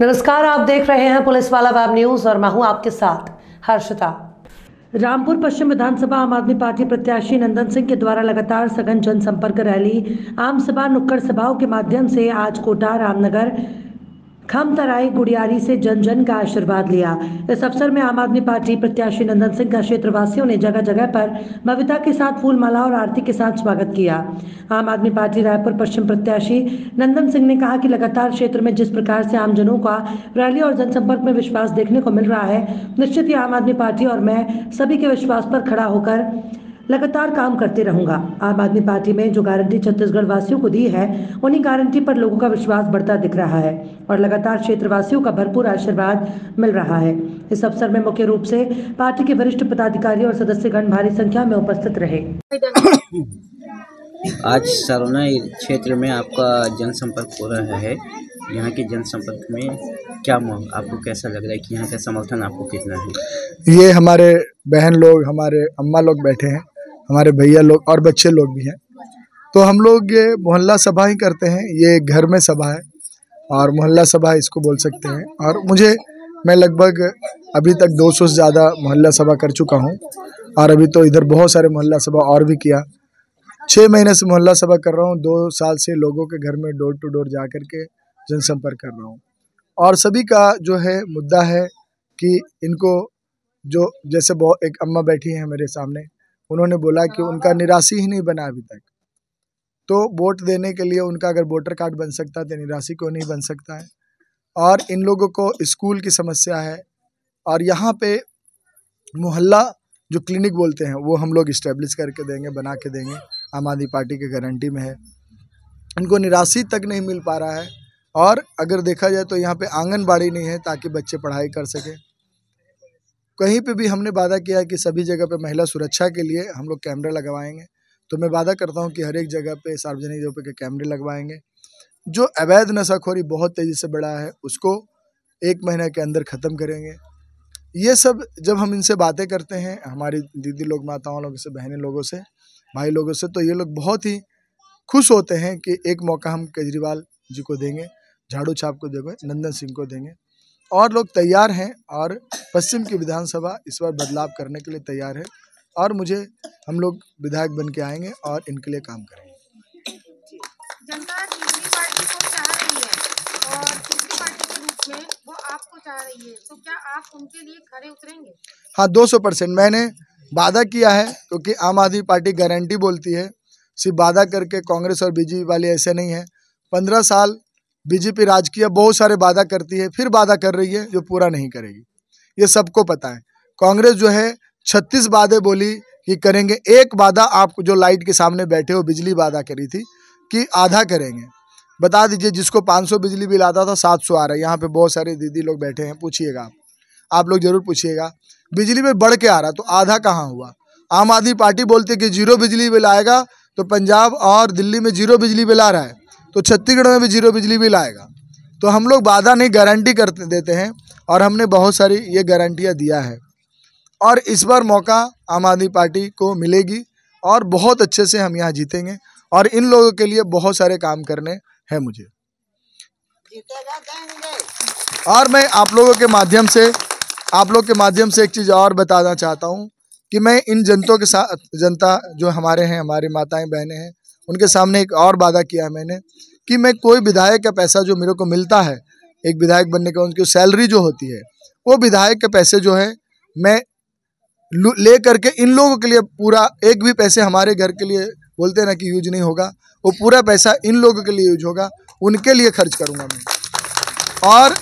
नमस्कार, आप देख रहे हैं पुलिस वाला वेब न्यूज़ और मैं हूँ आपके साथ हर्षिता। रामपुर पश्चिम विधानसभा आम आदमी पार्टी प्रत्याशी नंदन सिंह के द्वारा लगातार सघन जनसंपर्क रैली आम सभा नुक्कड़ सभाओं के माध्यम से आज कोटा, रामनगर खमतराई गुड़ियारी से जन जन का आशीर्वाद लिया। इस अवसर में आम आदमी पार्टी प्रत्याशी नंदन सिंह का क्षेत्रवासियों ने जगह जगह पर भव्यता के साथ फूल माला और आरती के साथ स्वागत किया। आम आदमी पार्टी रायपुर पश्चिम प्रत्याशी नंदन सिंह ने कहा कि लगातार क्षेत्र में जिस प्रकार से आमजनों का रैली और जनसंपर्क में विश्वास देखने को मिल रहा है, निश्चित ही आम आदमी पार्टी और मैं सभी के विश्वास पर खड़ा होकर लगातार काम करते रहूँगा। आम आदमी पार्टी में जो गारंटी छत्तीसगढ़ वासियों को दी है उन्हीं गारंटी पर लोगों का विश्वास बढ़ता दिख रहा है और लगातार क्षेत्रवासियों का भरपूर आशीर्वाद मिल रहा है। इस अवसर में मुख्य रूप से पार्टी के वरिष्ठ पदाधिकारी और सदस्यगण भारी संख्या में उपस्थित रहे। आज सरोना क्षेत्र में आपका जनसंपर्क हो रहा है। यहाँ के जनसंपर्क में क्या आपको कैसा लग रहा है कि यहाँ का समर्थन आपको कितना है? ये हमारे बहन लोग हमारे अम्मा लोग बैठे हैं। हमारे भैया लोग और बच्चे लोग भी हैं। तो हम लोग ये मोहल्ला सभा ही करते हैं। ये घर में सभा है और मोहल्ला सभा इसको बोल सकते हैं। और मुझे, मैं लगभग अभी तक 200 से ज़्यादा मोहल्ला सभा कर चुका हूँ और अभी तो इधर बहुत सारे मोहल्ला सभा और भी किया। छः महीने से मोहल्ला सभा कर रहा हूँ। दो साल से लोगों के घर में डोर टू डोर जा कर के जनसंपर्क कर रहा हूँ। और सभी का जो है मुद्दा है कि इनको जो, जैसे बहुत एक अम्मा बैठी हैं मेरे सामने उन्होंने बोला कि उनका निराशी ही नहीं बना अभी तक। तो वोट देने के लिए उनका अगर वोटर कार्ड बन सकता है तो निराशी क्यों नहीं बन सकता है? और इन लोगों को स्कूल की समस्या है और यहाँ पे मोहल्ला जो क्लिनिक बोलते हैं वो हम लोग इस्टेब्लिश करके देंगे बना के देंगे आम आदमी पार्टी के गारंटी में है। इनको निराशी तक नहीं मिल पा रहा है और अगर देखा जाए तो यहाँ पे आंगनबाड़ी नहीं है ताकि बच्चे पढ़ाई कर सकें। कहीं पे भी हमने वादा किया है कि सभी जगह पे महिला सुरक्षा के लिए हम लोग कैमरे लगवाएँगे। तो मैं वादा करता हूँ कि हर एक जगह पे सार्वजनिक जगह पे कैमरे लगवाएँगे। जो अवैध नशाखोरी बहुत तेज़ी से बढ़ा है, उसको एक महीने के अंदर ख़त्म करेंगे। ये सब जब हम इनसे बातें करते हैं, हमारी दीदी लोग, माताओं लोगों से, बहनें लोगों से, भाई लोगों से तो ये लोग बहुत ही खुश होते हैं कि एक मौका हम केजरीवाल जी को देंगे, झाड़ू छाप को देंगे नंदन सिंह को देंगे। और लोग तैयार हैं और पश्चिम की विधानसभा इस बार बदलाव करने के लिए तैयार है और मुझे हम लोग विधायक बन के आएँगे और इनके लिए काम करेंगे। जनता दूसरी पार्टी को चाह रही है और तीसरी पार्टी के रूप में वो आपको चाह रही है तो क्या आप उनके लिए खड़े उतरेंगे? हाँ दो सौ परसेंट। मैंने वादा किया है क्योंकि आम आदमी पार्टी गारंटी बोलती है सिर्फ़ वादा करके कांग्रेस और बीजेपी वाले ऐसे नहीं है। पंद्रह साल बीजेपी राजकीय बहुत सारे वादा करती है, फिर वादा कर रही है जो पूरा नहीं करेगी। ये सबको पता है। कांग्रेस जो है, छत्तीस वादे बोली कि करेंगे। एक वादा आप जो लाइट के सामने बैठे हो, बिजली वादा करी थी, कि आधा करेंगे। बता दीजिए, जिसको 500 बिजली बिल आता था 700 आ रहा है। यहाँ पे बहुत सारे दीदी लोग बैठे हैं, पूछिएगा आप। आप लोग ज़रूर पूछिएगा। बिजली बिल बढ़ के आ रहा तो आधा कहाँ हुआ? आम आदमी पार्टी बोलती है कि ज़ीरो बिजली बिल आएगा तो पंजाब और दिल्ली में ज़ीरो बिजली बिल आ रहा है। तो छत्तीसगढ़ में भी ज़ीरो बिजली बिल आएगा। तो हम लोग वादा नहीं गारंटी कर देते हैं और हमने बहुत सारी ये गारंटियाँ दिया है। और इस बार मौका आम आदमी पार्टी को मिलेगी और बहुत अच्छे से हम यहाँ जीतेंगे और इन लोगों के लिए बहुत सारे काम करने हैं मुझे। और मैं आप लोगों के माध्यम से, आप लोग के माध्यम से एक चीज़ और बताना चाहता हूँ कि मैं इन जनतों के साथ, जनता जो हमारे हैं, हमारी माताएँ, बहनें हैं उनके सामने एक और वादा किया मैंने कि मैं कोई विधायक का पैसा जो मेरे को मिलता है, एक विधायक बनने का उनकी सैलरी जो होती है, वो विधायक के पैसे जो है, मैं ले करके इन लोगों के लिए पूरा, एक भी पैसे हमारे घर के लिए बोलते हैं ना कि यूज़ नहीं होगा, वो पूरा पैसा इन लोगों के लिए यूज़ होगा, उनके लिए खर्च करूँगा मैं। और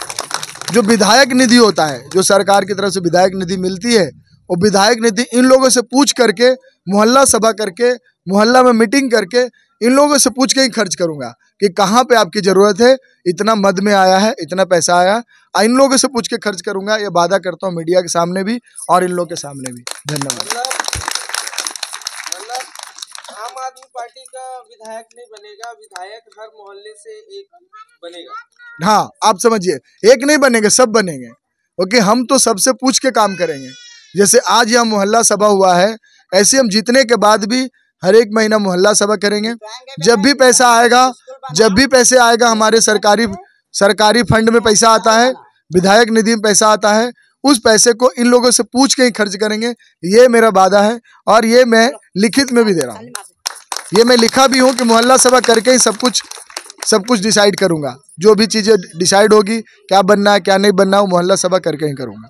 जो विधायक निधि होता है, जो सरकार की तरफ़ से विधायक निधि मिलती है, वो विधायक निधि इन लोगों से पूछ करके, मोहल्ला सभा करके मोहल्ला में मीटिंग करके इन लोगों से पूछ के ही खर्च करूँगा कि कहाँ पे आपकी ज़रूरत है इतना मद में आया है इतना पैसा आया इन लोगों से पूछ के खर्च करूँगा ये वादा करता हूँ मीडिया के सामने भी और इन लोगों के सामने भी। धन्यवाद। आम आदमी पार्टी का विधायक नहीं बनेगा विधायक हर मोहल्ले से एक बनेगा। हाँ आप समझिए एक नहीं बनेंगे सब बनेंगे। ओके हम तो सबसे पूछ के काम करेंगे। जैसे आज यह मोहल्ला सभा हुआ है ऐसे हम जीतने के बाद भी हर एक महीना मोहल्ला सभा करेंगे। जब भी पैसा आएगा, जब भी पैसे आएगा, हमारे सरकारी सरकारी फंड में पैसा आता है, विधायक निधि में पैसा आता है, उस पैसे को इन लोगों से पूछ के ही खर्च करेंगे। ये मेरा वादा है और ये मैं लिखित में भी दे रहा हूँ। ये मैं लिखा भी हूँ कि मोहल्ला सभा करके ही सब कुछ सब कुछ डिसाइड करूँगा। जो भी चीज़ें डिसाइड होगी, क्या बनना है, क्या नहीं बनना है, वो मोहल्ला सभा करके ही करूँगा।